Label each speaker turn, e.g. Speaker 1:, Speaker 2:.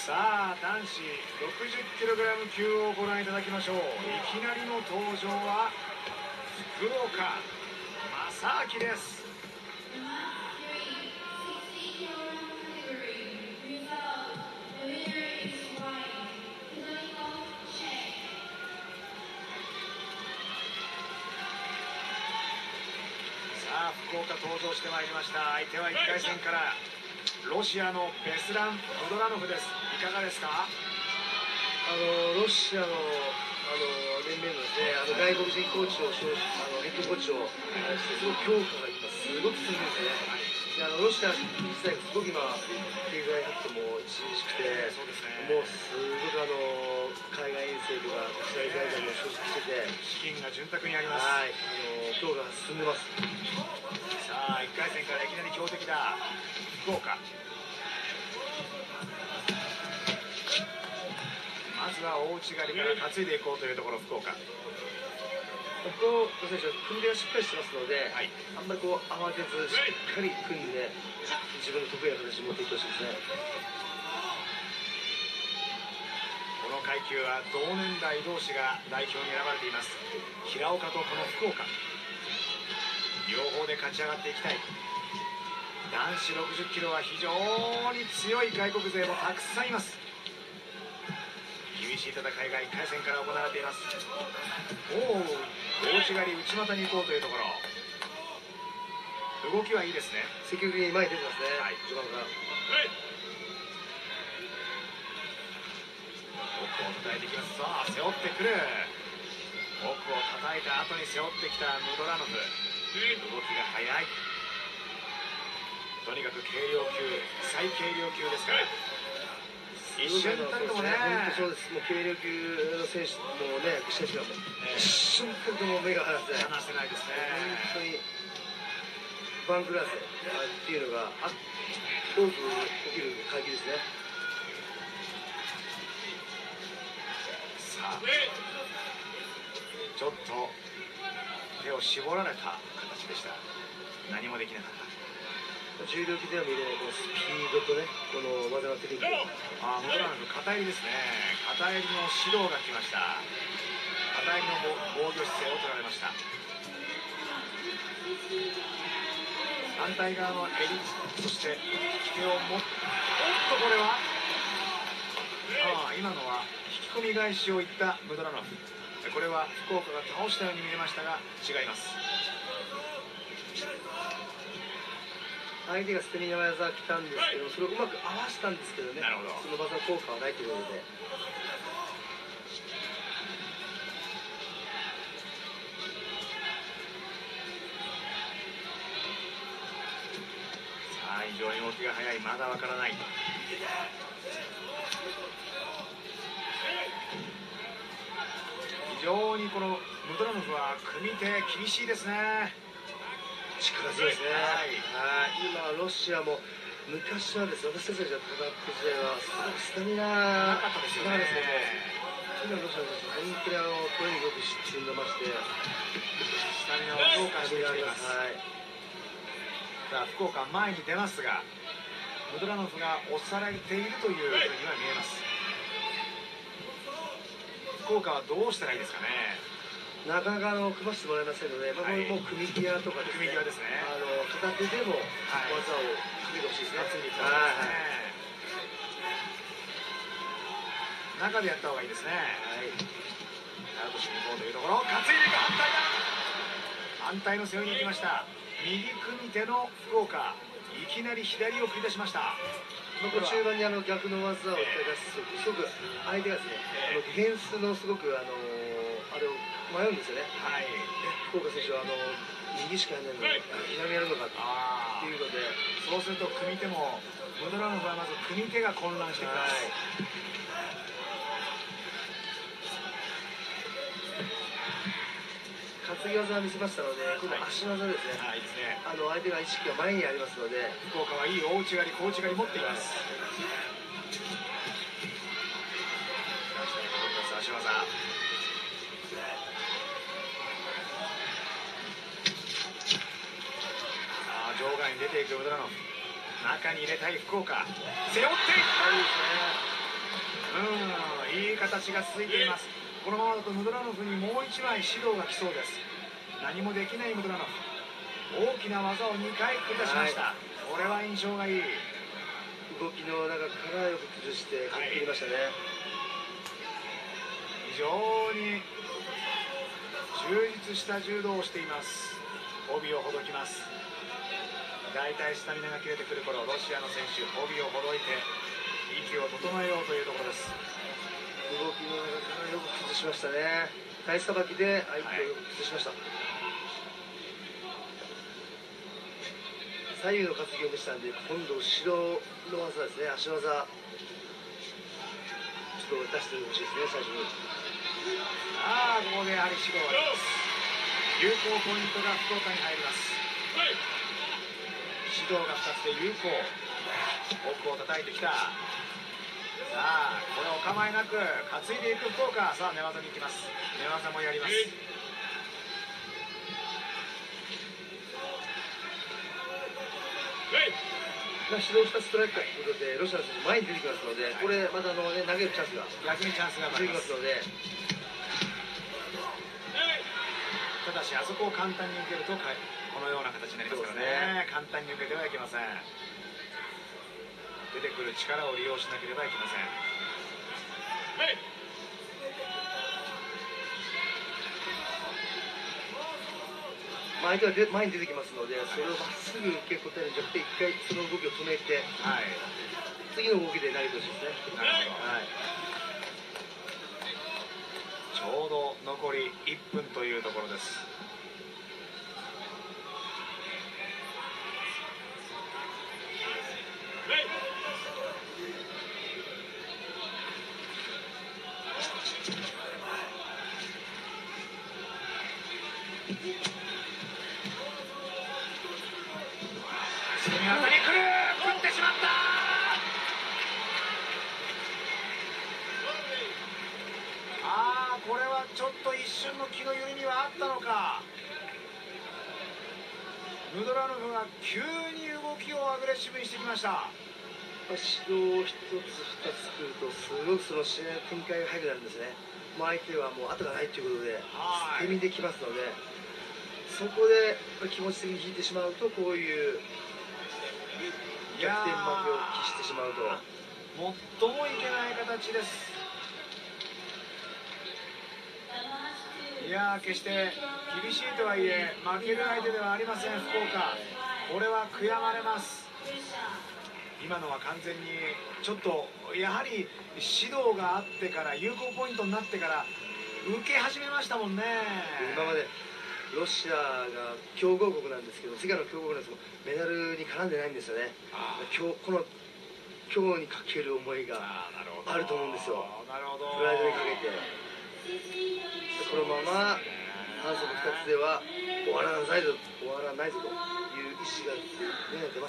Speaker 1: さあ男子 60kg 級をご覧いただきましょう。いきなりの登場は福岡正明です。さあ福岡登場してまいりました。相手は1回戦からロシアのベスラン・ムドラノフです。かがですか？
Speaker 2: あのロシアのあの連盟のであの外国人コーチをあのヘッドコーチをすごく強化が今すごく進んでるんですね。であのロシア自体がすごく今経済発展も著しくて
Speaker 1: そうですね。
Speaker 2: もうすごくあの海外遠征とか国際大会も招集してて
Speaker 1: 資金が潤沢にあります。
Speaker 2: はい。あの強化が進んでます。
Speaker 1: さあ1回戦からいきなり強敵だ。福岡まずは大内刈りから担いでいこうというところ福岡。
Speaker 2: この選手は組み手がしっかりしてますので、
Speaker 1: はい。
Speaker 2: あんまりこう慌てずしっかり組んで自分の得意な形に持っていってほしいですね。
Speaker 1: この階級は同年代同士が代表に選ばれています。平岡とこの福岡。両方で勝ち上がっていきたい。男子60キロは非常に強い外国勢もたくさんいます。厳しい戦いが1回戦から行われています。おお大内刈り内股に行こうというところ。動きはいいですね。
Speaker 2: 積極的に前に出てますね、
Speaker 1: はい。
Speaker 2: 序盤から。
Speaker 1: 奥を叩いてきます。さあ背負ってくる。奥を叩いた後に背負ってきたムドラノフ。動きが速い。とにかく軽量級最軽量級ですから一瞬たりともね
Speaker 2: 本当そうです。もう軽量級の選手もね、選手がもう
Speaker 1: ええ
Speaker 2: 一瞬たりとも目が離せない。
Speaker 1: 離せないですね
Speaker 2: 本当にバンクラスっていうのがあ多く起きる階級ですね。
Speaker 1: さあちょっと手を絞られた形でした何もできなかった
Speaker 2: 重量級では見れないこのスピードとね、この技のテクニック。
Speaker 1: あー、ムドラノフ、片襟ですね。片襟の指導が来ました。片襟の防御姿勢を取られました。反対側の襟、そして引き手をもっ、おっとこれは、ああ、今のは引き込み返しをいったムドラノフ。これは福岡が倒したように見えましたが、違います。
Speaker 2: 相手が捨て身の技来たんですけど、それをうまく合わせたんですけどね、その技の効果はないということで。
Speaker 1: さあ非常に動きが速い。まだわからない。非常にこのムドラノフは組み手厳しいですね。
Speaker 2: 力強いですね。
Speaker 1: はい
Speaker 2: ロシアも昔はですね、私たちが戦った時代はすごくスタミナ
Speaker 1: なかったですよね。
Speaker 2: 今のロシアの選手本当にあのトレーニングよく進んでまして、
Speaker 1: スタミナを強化してきています。
Speaker 2: はい。
Speaker 1: さあ福岡前に出ますがムドラノフが押されているというふうには見えます。福岡はどうしたらいいですかね
Speaker 2: なかなかあの組ませてもらえませんので、まあ
Speaker 1: はい
Speaker 2: も組み際とかですね。
Speaker 1: 組み際ですね。
Speaker 2: あの片手でも
Speaker 1: はい
Speaker 2: 技を組んでほしい。ですね。はい。
Speaker 1: ね中でやった方がいいですね。
Speaker 2: はい。
Speaker 1: アウトしに行こうというところ。担いでいく。反対だ反対の背負いに行きました。右組み手の福岡。いきなり左を繰り出しました。
Speaker 2: まあ、中盤にあの逆の技を出すとすごく相手がですね、あのディフェンスのすごくあのあれを迷うんですよね。
Speaker 1: はい。
Speaker 2: で福岡選手はあの右しかやらないのか左やるのかって
Speaker 1: あ
Speaker 2: いうので、
Speaker 1: あそうすると組み手もムドラノフはまず組み手が混乱してきます、
Speaker 2: 担ぎ技を見せましたので、今度は足技ですね。
Speaker 1: はい、
Speaker 2: あの相手が意識が前にありますので、
Speaker 1: 福岡はいい大内刈り小内刈り持っています出ていくムドラノフ中に入れたい福岡。背負っていったうんいい形が続いています。このままだとムドラノフにもう1枚指導が来そうです。何もできないムドラノフ大きな技を2回繰り出しました、これは印象がいい。
Speaker 2: 動きの中からよく崩して振り切りましたね、
Speaker 1: 非常に充実した柔道をしています。帯をほどきます大体スタミナが切れてくる頃ロシアの選手帯をほどいて息を整えようというところです。
Speaker 2: 動きの中からよく崩しましたね。体さばきで相手をよく崩しました、左右の担ぎを見せたんで今度後ろの技ですね。足技。ちょっと出してほしいですね最初に。
Speaker 1: ああここでやはり指導があります有効ポイントが福岡に入ります指導が2つで有効奥を叩いてきた。さあこれお構いなく担いでいく福岡。さあ寝技に行きます。寝技もやります。
Speaker 2: まあ、指導したストライクということでロシアの選手前に出てきますのでこれまたあの、ね、投げるチャンスが。
Speaker 1: 逆にチャンスが生ま
Speaker 2: 出てきますので
Speaker 1: ただしあそこを簡単に受けるとかこのような形になりますからね。簡単に受けてはいけません。出てくる力を利用しなければいけません。
Speaker 2: まあ、相手はで前に出てきますのでそれをまっすぐ受け答えるんじゃなくて一回その動きを止めて
Speaker 1: はい。
Speaker 2: 次の動きで投げてほしいですね。
Speaker 1: なるほど
Speaker 2: はい
Speaker 1: ちょうど残り1分というところです。ちょっと一瞬の気の緩みはあったのか。ムドラノフが急に動きをアグレッシブにしてきました。
Speaker 2: まあ指導一つ二つ作るとすごくその試合の展開が速くなるんですね。もう相手はもう後がないということで
Speaker 1: はい。
Speaker 2: 捨て身できますのでそこで気持ち的に引いてしまうとこういう逆転負けを喫してしまうと。
Speaker 1: 最もいけない形ですいやー決して厳しいとはいえ負ける相手ではありません福岡。これは悔やまれます。今のは完全にちょっとやはり指導があってから有効ポイントになってから受け始めましたもんね。
Speaker 2: 今までロシアが強豪国なんですけど世界の強豪国なんですけどメダルに絡んでないんですよね。今日この今日にかける思いが
Speaker 1: ある
Speaker 2: と思うんですよ。プライドにかけてこのまま反則2つでは終わらないぞ終わらないぞという意思が、ね、出ました。